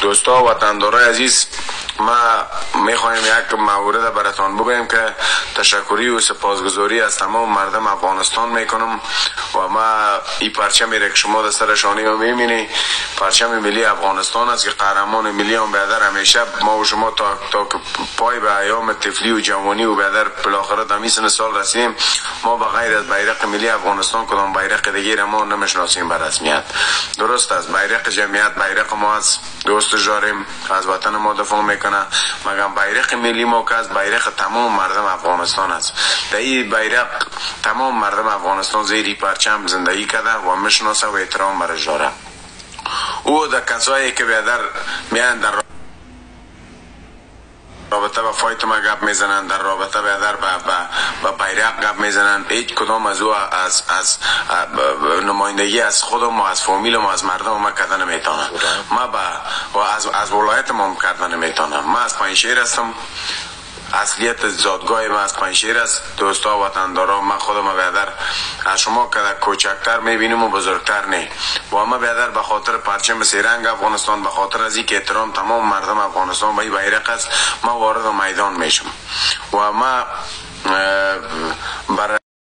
دوستا وطندارای عزیز ما می‌خوایم یک مورد براتان بگویم که تشکری و سپاسگزاری از تمام مردم افغانستان می‌کنم. و ما این پرچمی را که شما در سر شانه می‌بینی. پرچم ملی افغانستان است که قهرمان ملی هم بیادر همیشه ما و شما تا, تا پای به ایام طفلی و جوانی و بیادر بالاخره در سن سال رسیدیم ما به غیر از بیرق ملی افغانستان کدام بیرق دیگه ما نمی‌شناسیم به رسمیت. درست است بیرق جمعیت بیرق ما از دوست جاریم از وطن ما دفاع می‌کنه. مگم بیرق ملی ما که از بیرق تمام مردم افغانستان است. در این بیرق تمام مردم افغانستان زیری پرچم زندگی کرده و می‌شناسه و احترام برش داره. او در کسایی که بیادر میان در رابطه با فایت ما گپ می‌زنن در رابطه به در با بیرق گپ می‌زنن هیچ کدام از او از از نمایندگی از خودم و از فامیل ما از مردم ما کردن نمی‌تونم. ما با و از از ولایت ما کردن نمی‌تونم. ما از پنجشیر هستم. اصلیت زادگاه ما از پنجشیر است دوستا وطندارا. من خودم بیادر از شما که کوچکتر می‌بینیم و بزرگتر نه. و ما بیادر به خاطر پرچم سیرنگ افغانستان به خاطر از اینکه احترام تمام مردم افغانستان به این بیرق است ما وارد میدان میشم و ما